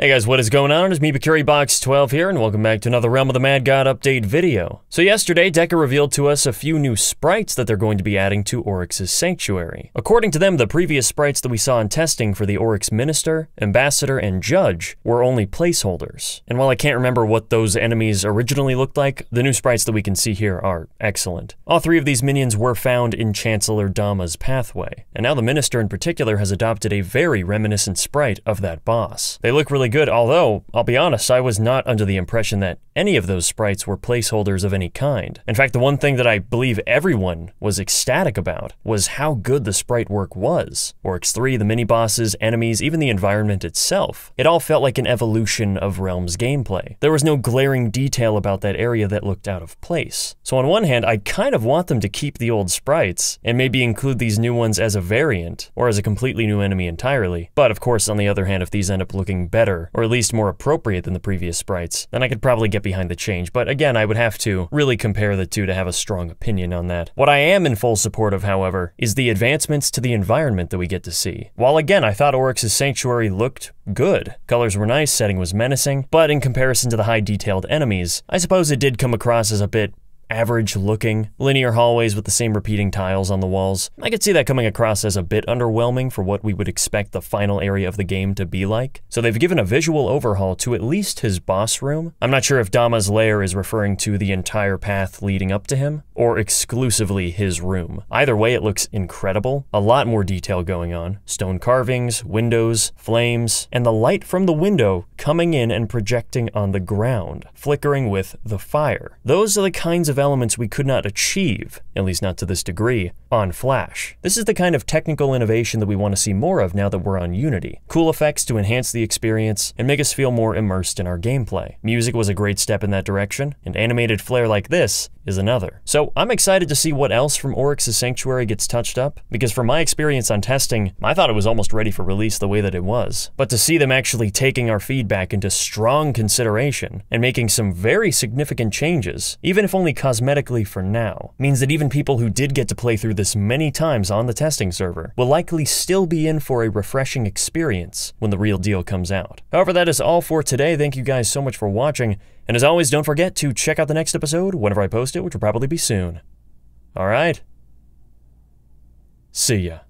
Hey guys, what is going on? It's me, Bickuri Box 12 here, and welcome back to another Realm of the Mad God update video. So yesterday, Deca revealed to us a few new sprites that they're going to be adding to Oryx's Sanctuary. According to them, the previous sprites that we saw in testing for the Oryx Minister, Ambassador, and Judge were only placeholders. And while I can't remember what those enemies originally looked like, the new sprites that we can see here are excellent. All three of these minions were found in Chancellor Dammah's pathway, and now the Minister in particular has adopted a very reminiscent sprite of that boss. They look really good, although, I'll be honest, I was not under the impression that any of those sprites were placeholders of any kind. In fact, the one thing that I believe everyone was ecstatic about was how good the sprite work was. Oryx 3, the mini-bosses, enemies, even the environment itself. It all felt like an evolution of Realm's gameplay. There was no glaring detail about that area that looked out of place. So on one hand, I kind of want them to keep the old sprites, and maybe include these new ones as a variant, or as a completely new enemy entirely. But of course, on the other hand, if these end up looking better, or at least more appropriate than the previous sprites, then I could probably get behind the change, but again, I would have to really compare the two to have a strong opinion on that. What I am in full support of, however, is the advancements to the environment that we get to see. While again, I thought Oryx's Sanctuary looked good. Colors were nice, setting was menacing, but in comparison to the high detailed enemies, I suppose it did come across as a bit average looking, linear hallways with the same repeating tiles on the walls. I could see that coming across as a bit underwhelming for what we would expect the final area of the game to be like. So they've given a visual overhaul to at least his boss room. I'm not sure if Dammah's lair is referring to the entire path leading up to him, or exclusively his room. Either way, it looks incredible. A lot more detail going on. Stone carvings, windows, flames, and the light from the window coming in and projecting on the ground, flickering with the fire. Those are the kinds of elements we could not achieve, at least not to this degree, on Flash. This is the kind of technical innovation that we want to see more of now that we're on Unity. Cool effects to enhance the experience and make us feel more immersed in our gameplay. Music was a great step in that direction, and animated flair like this is another. So I'm excited to see what else from Oryx's Sanctuary gets touched up, because from my experience on testing, I thought it was almost ready for release the way that it was. But to see them actually taking our feedback into strong consideration and making some very significant changes, even if only cosmetically for now, means that even people who did get to play through this many times on the testing server will likely still be in for a refreshing experience when the real deal comes out. However, that is all for today. Thank you guys so much for watching, and as always, don't forget to check out the next episode whenever I post it, which will probably be soon. Alright. See ya.